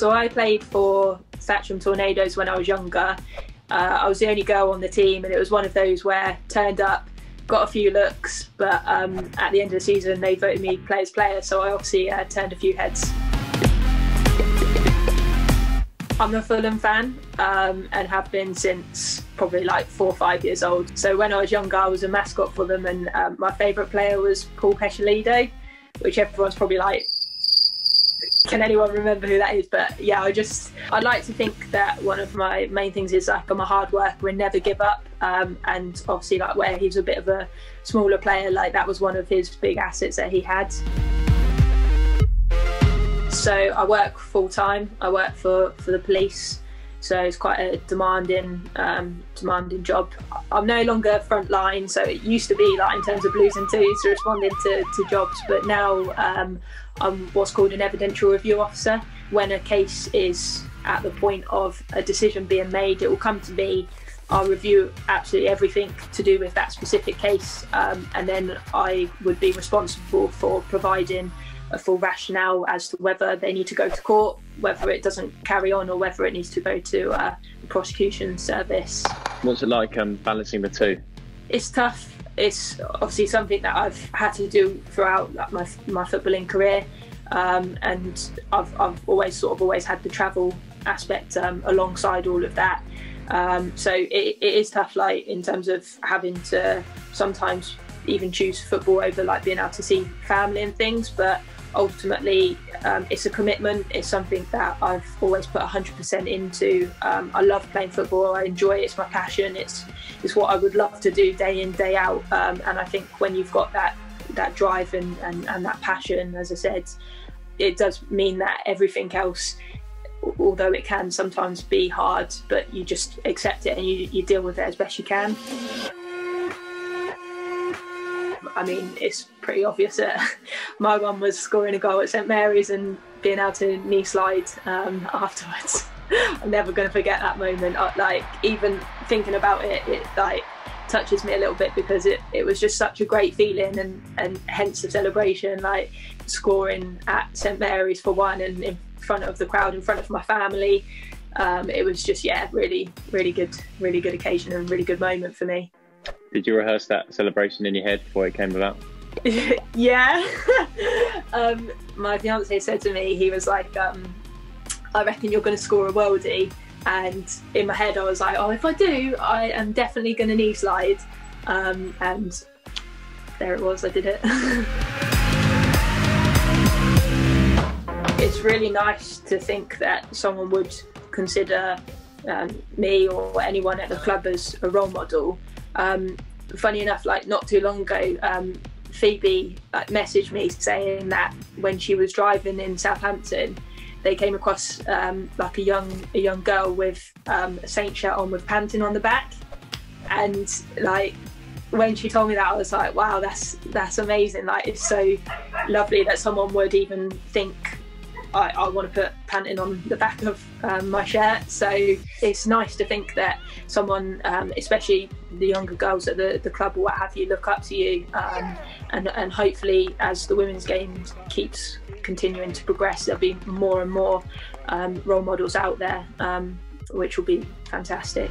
So I played for Thatcham Tornadoes when I was younger. Uh, I was the only girl on the team, and it was one of those where turned up, got a few looks, but um, at the end of the season they voted me players player, so I obviously uh, turned a few heads. I'm a Fulham fan um, and have been since probably like four or five years old. So when I was younger, I was a mascot for them, and um, my favourite player was Paul Peschisolido, which everyone's probably like, can anyone remember who that is? But yeah, I just I'd like to think that one of my main things is like I'm a hard worker and never give up. Um, and obviously, like where he's a bit of a smaller player, like that was one of his big assets that he had. So I work full time. I work for for the police. So it's quite a demanding, um, demanding job. I'm no longer front line, so it used to be like in terms of blues and twos, responding to, to jobs, but now um, I'm what's called an evidential review officer. When a case is at the point of a decision being made, it will come to me. I'll review absolutely everything to do with that specific case, um, and then I would be responsible for providing a full rationale as to whether they need to go to court, whether it doesn't carry on, or whether it needs to go to uh, the prosecution service. What's it like um, balancing the two? It's tough. It's obviously something that I've had to do throughout like, my my footballing career, um, and I've I've always sort of always had the travel aspect um, alongside all of that. Um, so it, it is tough, like in terms of having to sometimes even choose football over like being able to see family and things. But ultimately um, it's a commitment. It's something that i've always put 100% into. Um, i love playing football. I enjoy it. It's my passion. It's it's what i would love to do day in day out. Um, and i think when you've got that that drive and, and, and that passion as i said it does mean that everything else although it can sometimes be hard but you just accept it and you, you deal with it as best you can I mean, it's pretty obvious that my one was scoring a goal at St Mary's and being able to knee slide um, afterwards. I'm never going to forget that moment. like even thinking about it, it like touches me a little bit because it, it was just such a great feeling and, and hence the celebration like scoring at St Mary's for one and in front of the crowd in front of my family um, it was just yeah really really good really good occasion and really good moment for me did you rehearse that celebration in your head before it came about? yeah. um, my fiance said to me, he was like, um, I reckon you're going to score a worldie. And in my head, I was like, oh, if I do, I am definitely going to knee slide. Um, and there it was, I did it. it's really nice to think that someone would consider um, me or anyone at the club as a role model um, funny enough, like not too long ago, um, Phoebe like, messaged me saying that when she was driving in Southampton, they came across um, like a young a young girl with um, a Saint shirt on with panting on the back, and like when she told me that, I was like, wow, that's that's amazing. Like it's so lovely that someone would even think I, I want to put panting on the back of um, my shirt. So it's nice to think that someone, um, especially the younger girls at the, the club or what have you, look up to you. Um, and, and hopefully, as the women's game keeps continuing to progress, there'll be more and more um, role models out there, um, which will be fantastic.